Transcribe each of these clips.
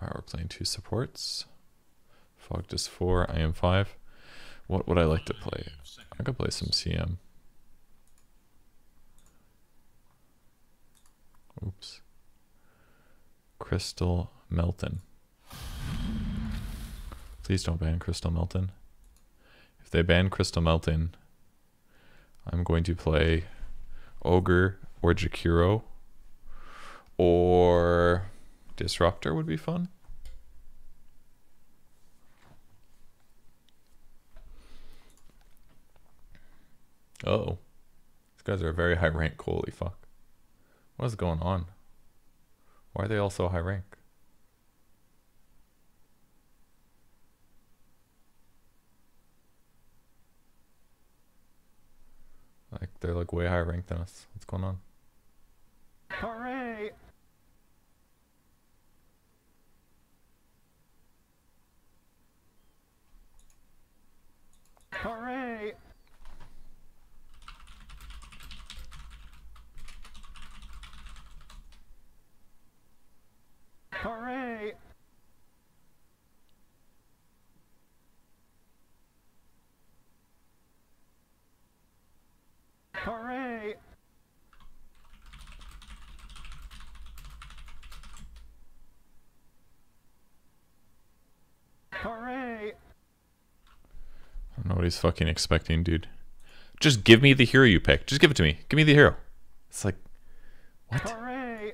Alright, we're playing two supports. Fogged's 4, I am 5. What would I like to play? I could play some CM. Oops. Crystal Maiden. Please don't ban Crystal Maiden. If they ban Crystal Maiden, I'm going to play Ogre or Jakiro or Disruptor would be fun. Oh. These guys are a very high rank. Holy fuck. What is going on? Why are they all so high rank? Like they're like way higher ranked than us. What's going on? Hooray! Hooray! Hooray! Hooray! He's fucking expecting, dude. Just give me the hero you pick. Just give it to me. Give me the hero. It's like, what? Hooray!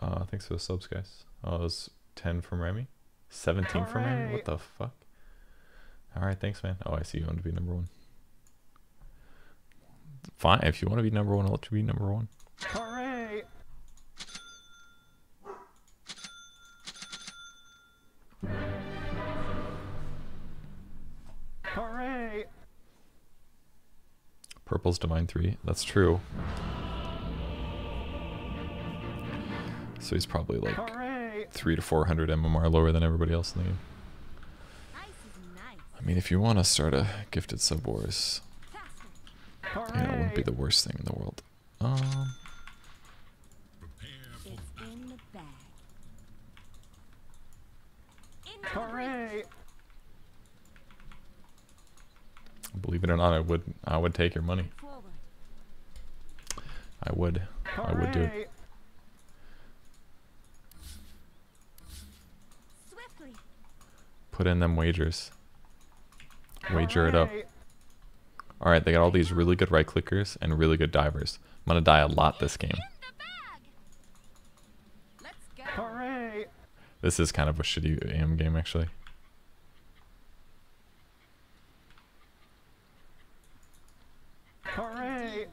Uh, thanks for the subs, guys. Oh, it was 10 from Remy. 17 from Remy? What the fuck? Alright, thanks, man. Oh, I see you want to be number one. Fine, if you want to be number one, I'll let you be number one. Hooray! Purple's Divine 3. That's true. So he's probably like Hooray! 3 to 400 MMR lower than everybody else in the game. Ice is nice. I mean, if you want to start a gifted sub wars, Faster. you know, it wouldn't be the worst thing in the world. Um, It's in the bag. In the Hooray! Believe it or not, I would I would take your money. I would. I would do it. Put in them wagers. Wager it up. All right, they got all these really good right clickers and really good divers. I'm gonna die a lot this game. In the bag. Let's go. Hooray! This is kind of a shitty AM game actually. Hooray!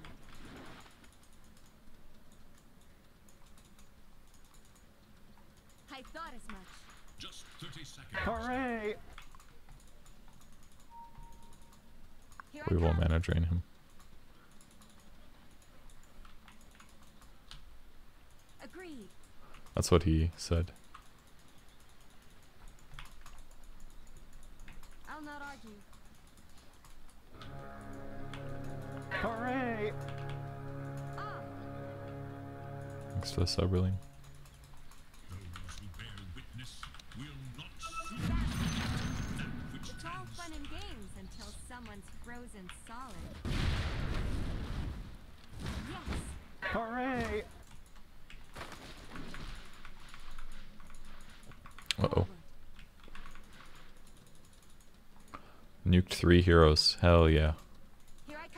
I thought as much. Just 30 seconds. Hooray! Here We will come. mana drain him. Agreed. That's what he said. I'll not argue. Hooray! Ah, Thanks for the sub really. Three heroes. Hell yeah.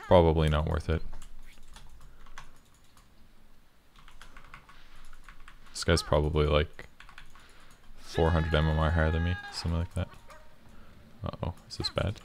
Probably not worth it. This guy's probably like 400 MMR higher than me, something like that. Uh oh, is this bad?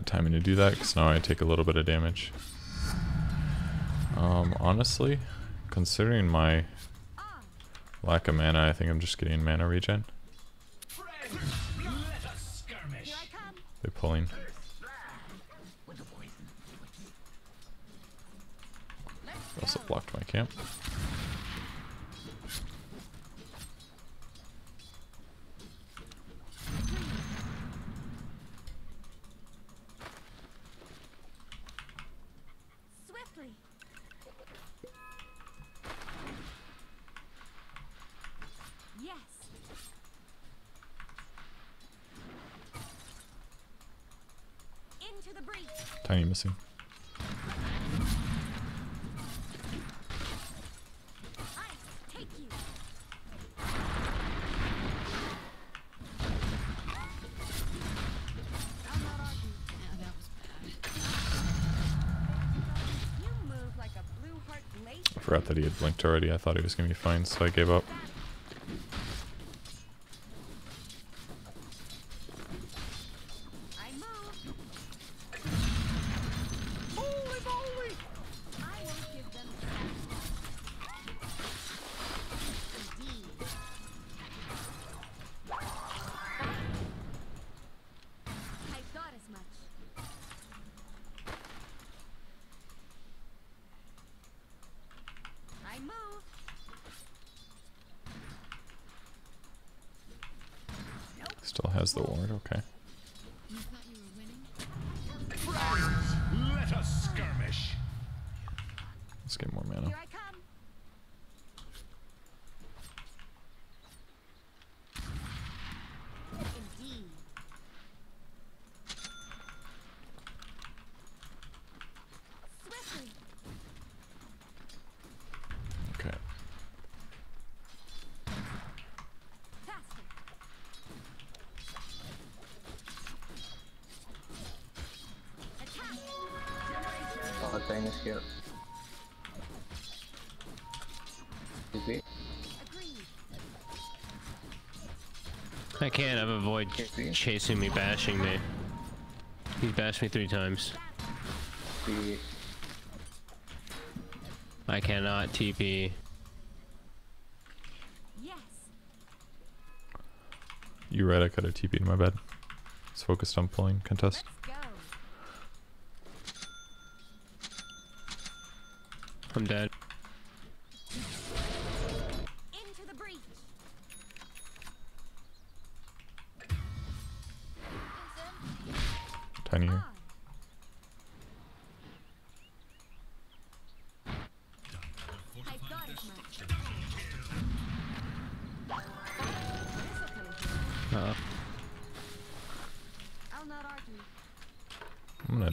Bad timing to do that because now I take a little bit of damage. Um, honestly, considering my lack of mana, I think I'm just getting mana regen. They're pulling. Also blocked my camp. Swiftly. Yes. Into the breach. Tiny missing. Ice, take you. I'll not argue. Yeah, that was bad. You move like a blue heart lace. I forgot that he had blinked already. I thought he was gonna be fine, so I gave up. Indeed. Okay. Tiny skill. TP. I can't have a void Okay. chasing me, bashing me. He bashed me three times. TP. I cannot TP. Yes. You right, I could have TP'd my bed. It's focused on pulling contest. I'm dead.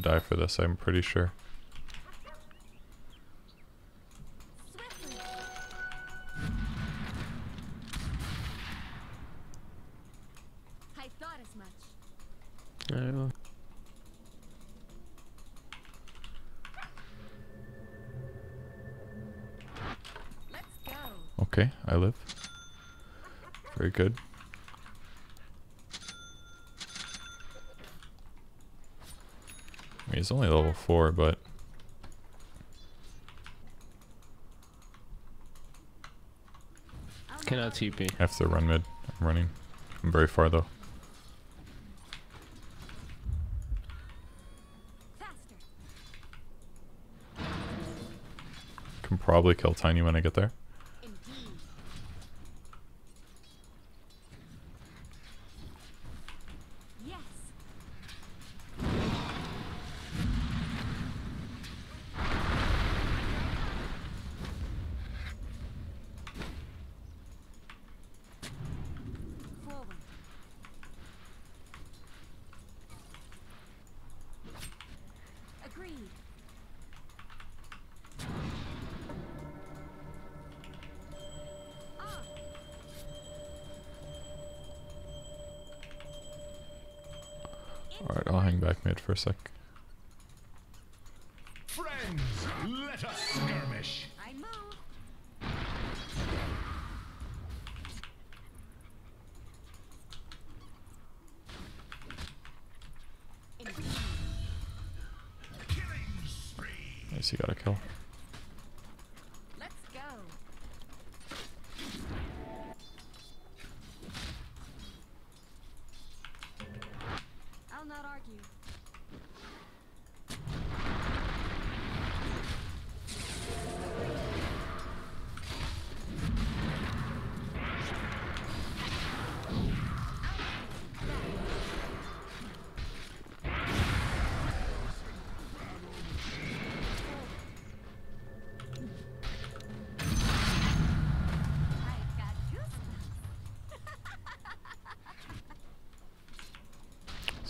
Die for this, I'm pretty sure. Swiftly. I thought as much. I don't know. Let's go. Okay, I live. Very good. I mean, he's only level 4, but I'll not Cannot argue. TP. I have to run mid. I'm running. I'm very far though. Faster. Can probably kill Tiny when I get there. Alright, I'll hang back mid for a sec. Argue.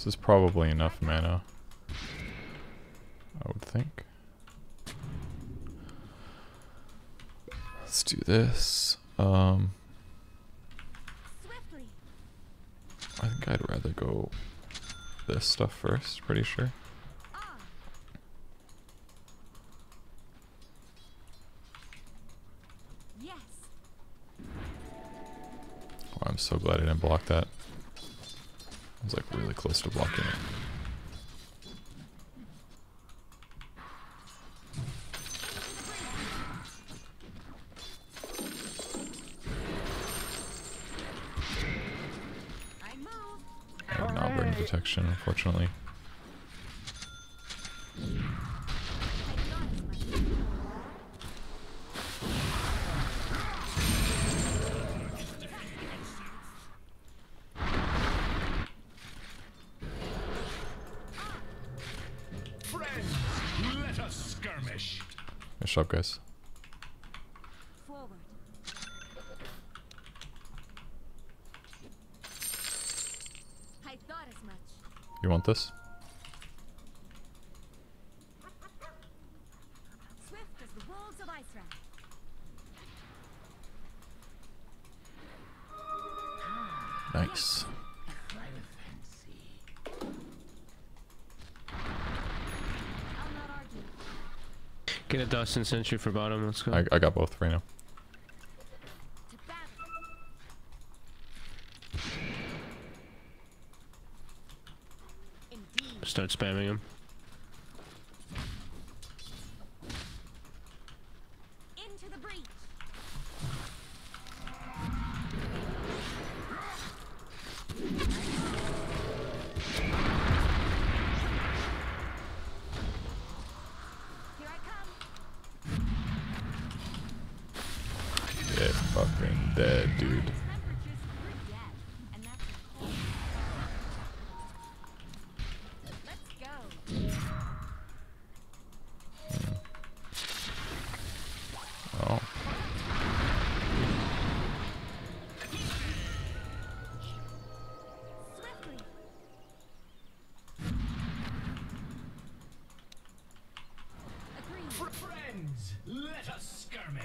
Is probably enough mana. I would think. Let's do this. Um, I think I'd rather go this stuff first, pretty sure. Oh, I'm so glad I didn't block that. Was like really close to blocking it. I move. I did not Hooray. protection, unfortunately. Job, guys. I thought as much. You want this? Dustin Sentry for bottom. Let's go. I, I got both right now. To battle. Indeed. Start spamming him.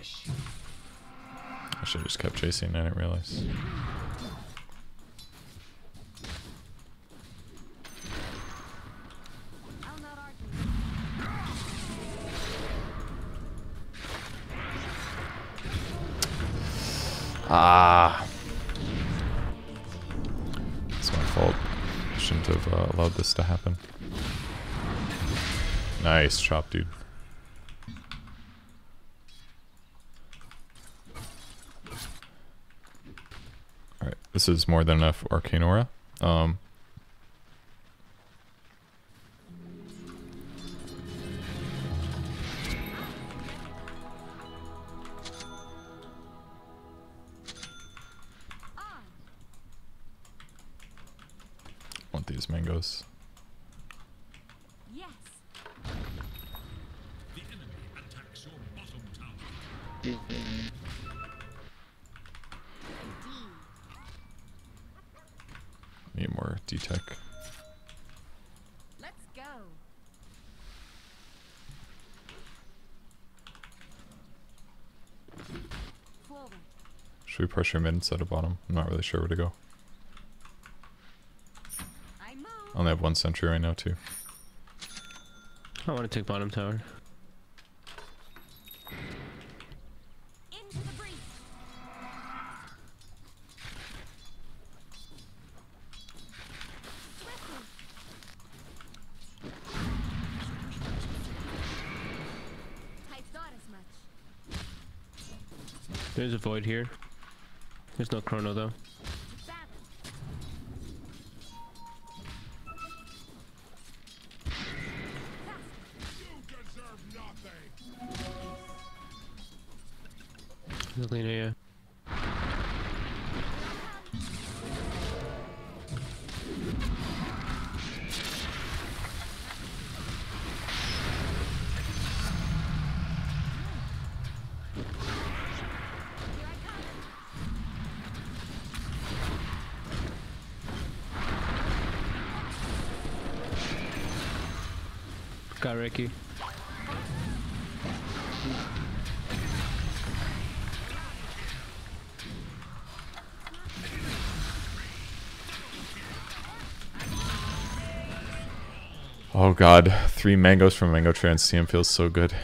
I should have just kept chasing. I didn't realize. Ah. It's my fault. I shouldn't have uh, allowed this to happen. Nice chop, dude. Alright, this is more than enough Arcane Aura. Um, Should we pressure him instead of bottom? I'm not really sure where to go. I only have one sentry right now too. I want to take bottom tower. There's a void here. There's no chrono though. Ricky. Oh god, three mangoes from Mango Transcend feels so good.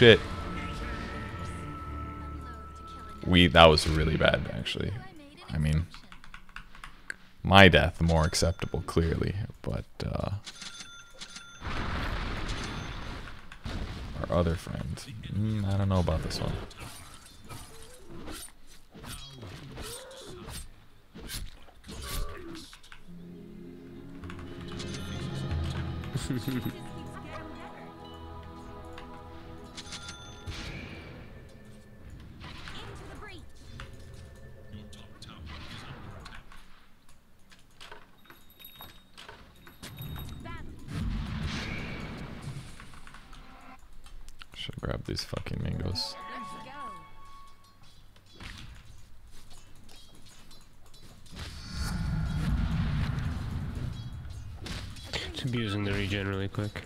Shit. We that was really bad actually. I mean my death more acceptable clearly, but uh our other friend. Mm, I don't know about this one. regen really quick.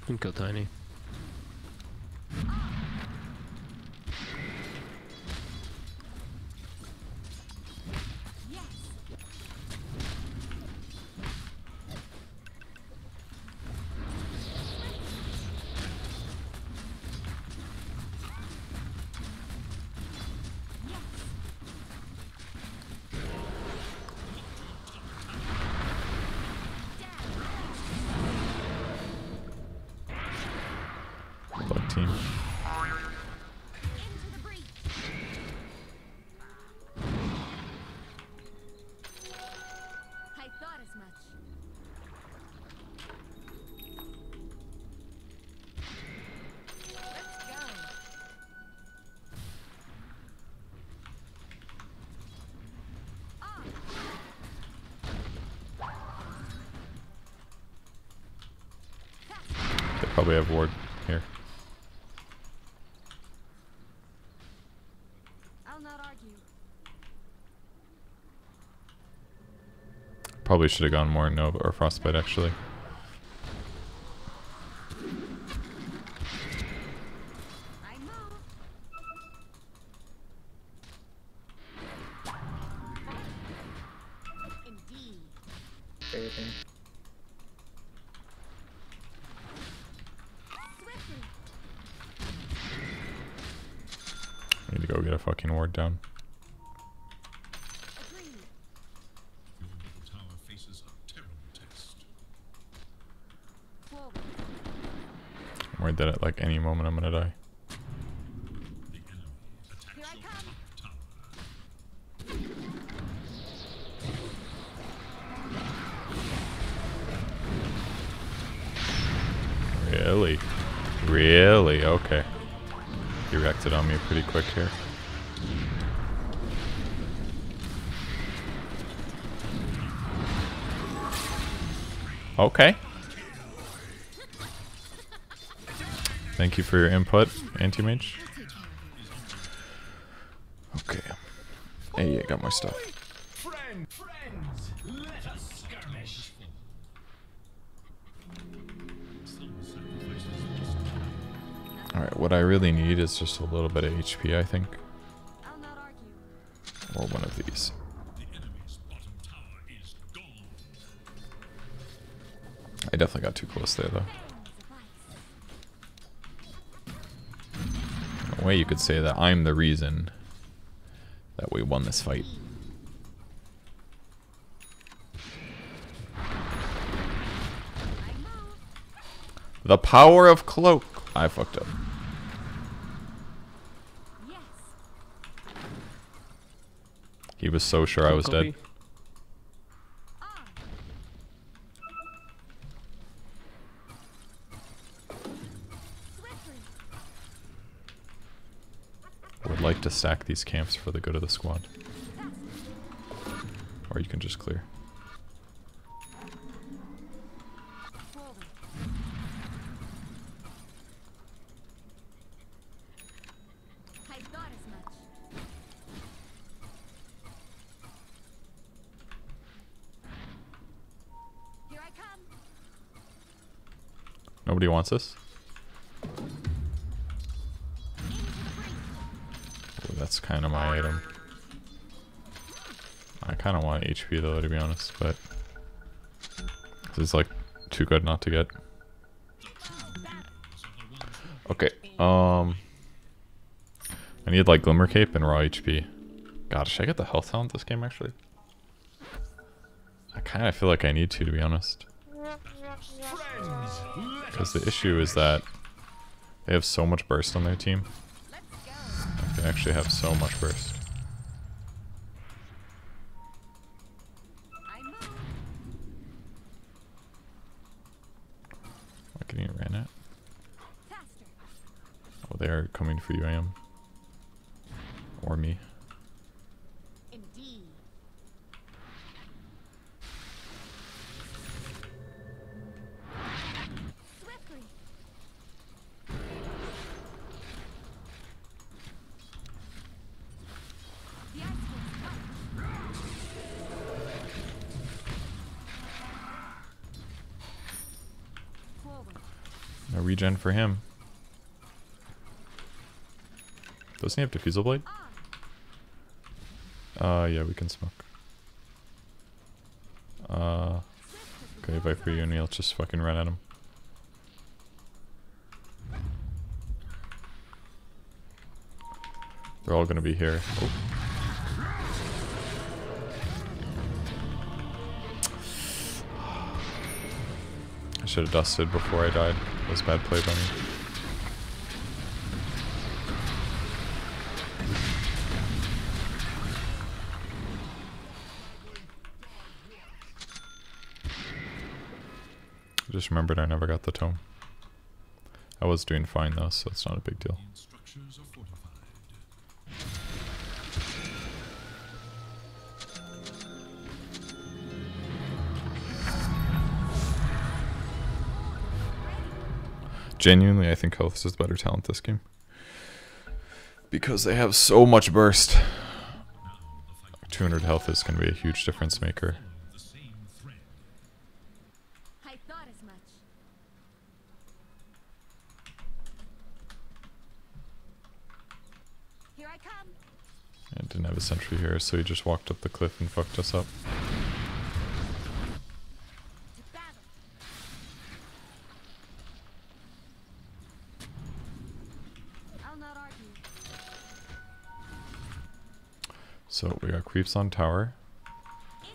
You can kill Tiny. They probably have ward here. I'll not argue. Probably should have gone more Nova or Frostbite actually. Need to go get a fucking ward down. Agreed. Your middle tower faces a terrible test. Forward. I'm that at like any moment I'm gonna die. Really? Really? Okay. He reacted on me pretty quick here. Okay. Thank you for your input, Anti-Mage. Okay. Hey, I got more stuff. Alright. What I really need is just a little bit of HP, I think. Or one of these. I definitely got too close there, though. Way, you could say that I'm the reason that we won this fight. The power of cloak. I fucked up. He was so sure I was Copy. dead. On. Swiftly. Would like to stack these camps for the good of the squad. Or you can just clear. Forward. I thought as much. Here I come. Nobody wants this? That's kind of my item. I kind of want HP though, to be honest, but this is like too good not to get. Okay, um, I need like Glimmer Cape and Raw HP. God, should I get the health talent this game actually? I kind of feel like I need to, to be honest. Because the issue is that they have so much burst on their team. Let's go. Like, they actually have so much burst. I move. Why can you ran it? Oh, they are coming for you, I am. Or me. Indeed. Swiftly. The ice will come. Forward. No regen for him. Doesn't he have diffusal blade? Uh, yeah, we can smoke. Uh, okay, Viper Uni, let's just fucking run at him. They're all gonna be here. Oh. Should have dusted before I died. That was bad play by me. I just remembered I never got the tome. I was doing fine though, so it's not a big deal. Genuinely, I think Health is the better talent this game. Because they have so much burst. 200 health is going to be a huge difference maker. The. I thought as much. Here I didn't have a sentry here, so he just walked up the cliff and fucked us up. Creeps on tower.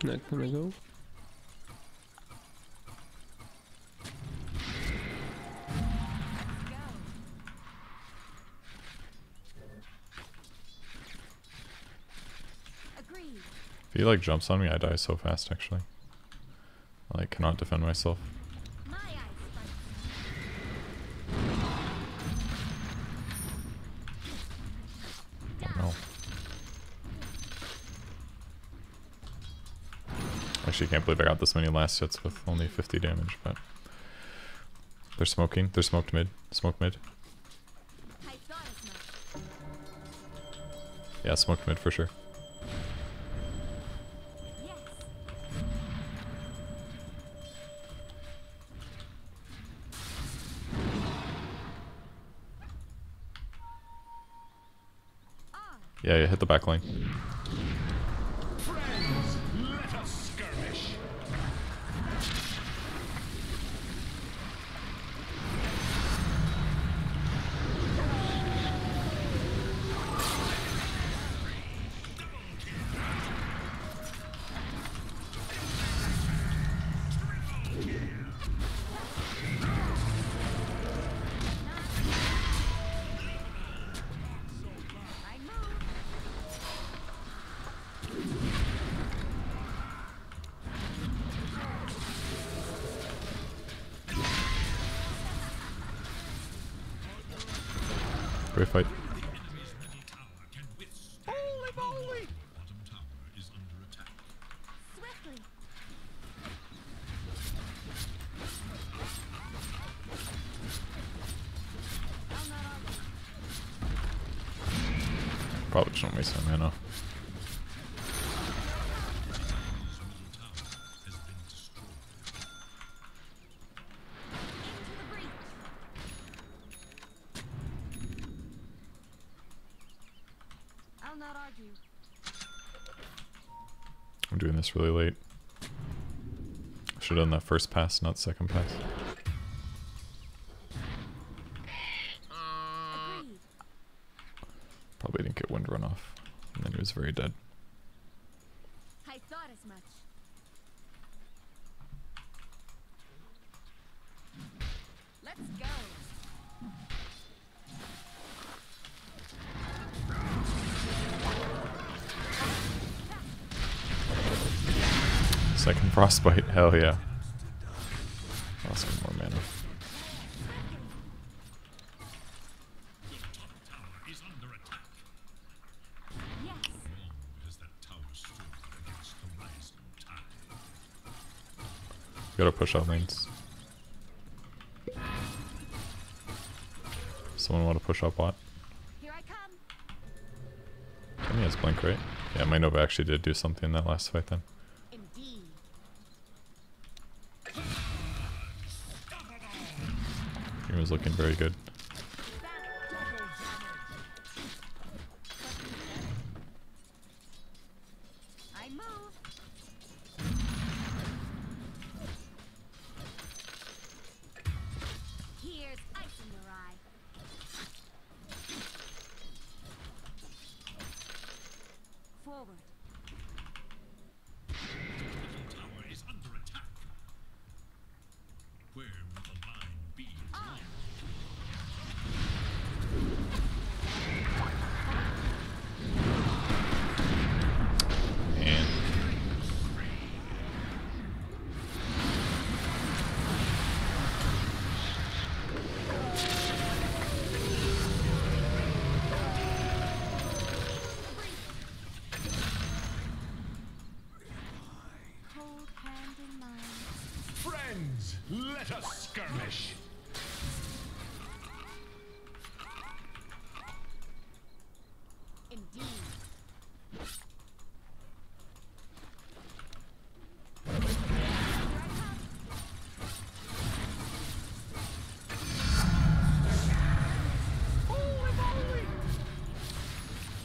Not gonna go. Go. If he like jumps on me, I die so fast actually. I like, cannot defend myself. actually can't believe I got this many last hits with only 50 damage, but... They're smoking. They're smoked mid. Smoked mid. Yeah, smoked mid for sure. Yeah, yeah, hit the back lane. I'll not argue. I'm doing this really late. Should have done that first pass, not second pass. Agreed. Probably didn't get wind run off. Was very dead. I thought as much. Let's go. Second frostbite, hell yeah. Lost one more mana. Top tower is under attack. Yes. Long has that tower stood against the rising tide. Gotta push out lanes. Someone want to push up what? Here I come. Kenny has blink, right? Yeah, my Nova actually did do something in that last fight then. He was looking very good.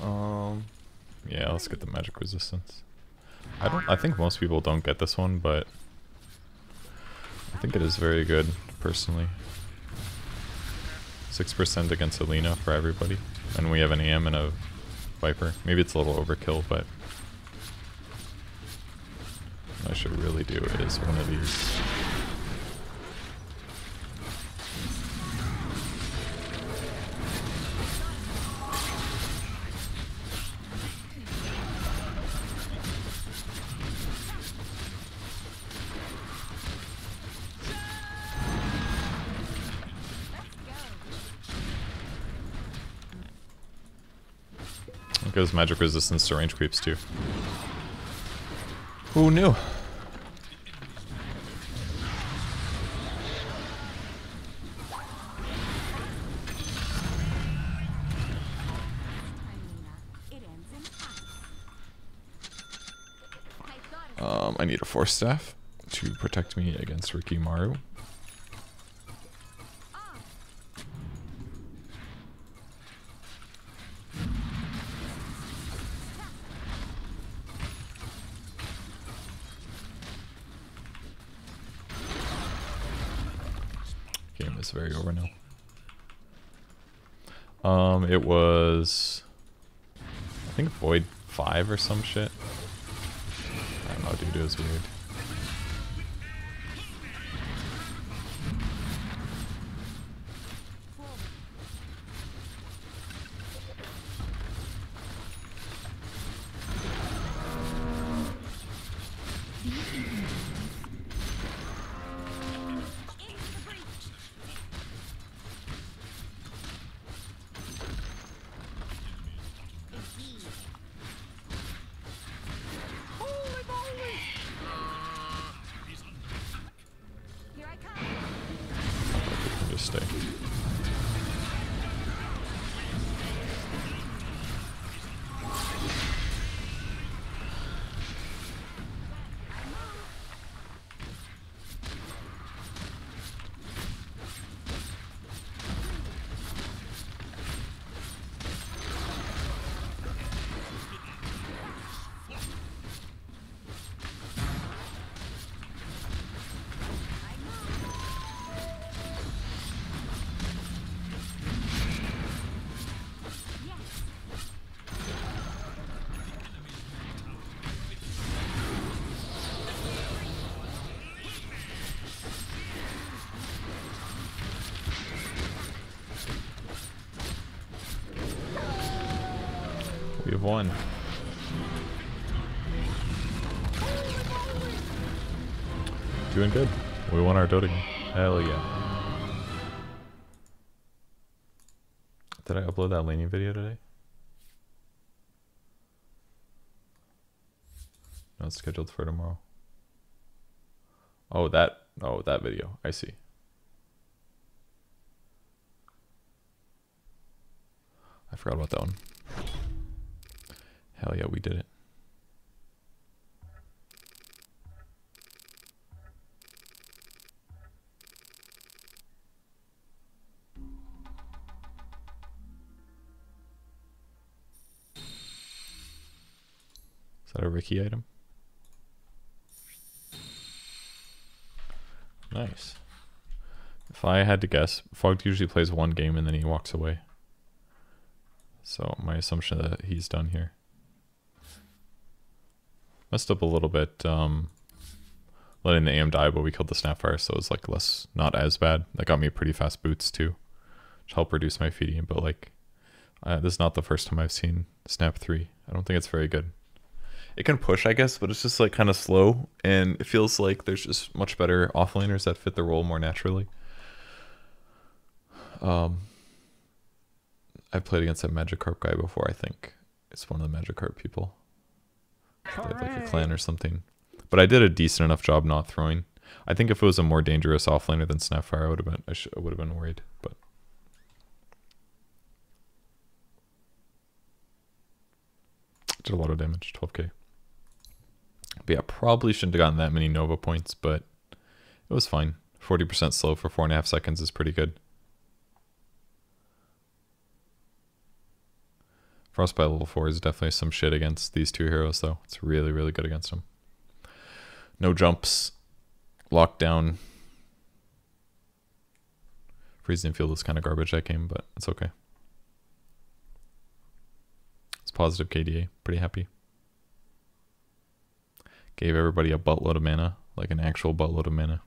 Um, yeah, let's get the magic resistance. I don't. I think most people don't get this one, but I think it is very good personally. Six percent against Alina for everybody, and we have an AM and a Viper. Maybe it's a little overkill, but what I should really do is one of these. Magic resistance to range creeps too. Who knew? Um, I need a force staff to protect me against Rikimaru. on. Game is very over now. Um, it was, I think Void Five or some shit. I don't know, dude. It was weird. We have won. Doing good. We won our Dota game. Hell yeah. Did I upload that laning video today? No, it's scheduled for tomorrow. Oh, that. Oh, that video. I see. I forgot about that one. Hell yeah, we did it. Is that a Riki item? Nice. If I had to guess, Fogged usually plays one game and then he walks away. So my assumption that he's done here. Messed up a little bit, um, letting the AM die, but we killed the Snapfire, so it was like less, not as bad. That got me pretty fast boots too, which helped reduce my feeding. But like, uh, this is not the first time I've seen Snap three. I don't think it's very good. It can push, I guess, but it's just like kind of slow, and it feels like there's just much better offlaners that fit the role more naturally. Um, I've played against that Magikarp guy before. I think it's one of the Magikarp people. Have like a clan or something. But I did a decent enough job not throwing. I think if it was a more dangerous offlaner than Snapfire, I would have been I, I would have been worried. But did a lot of damage, 12k. But yeah, probably shouldn't have gotten that many Nova points, but it was fine. 40% slow for four and a half seconds is pretty good. Frostbite level 4 is definitely some shit against these two heroes, though. It's really, really good against them. No jumps. Lockdown. Freezing field is kind of garbage that game, but it's okay. It's positive KDA. Pretty happy. Gave everybody a buttload of mana, like an actual buttload of mana.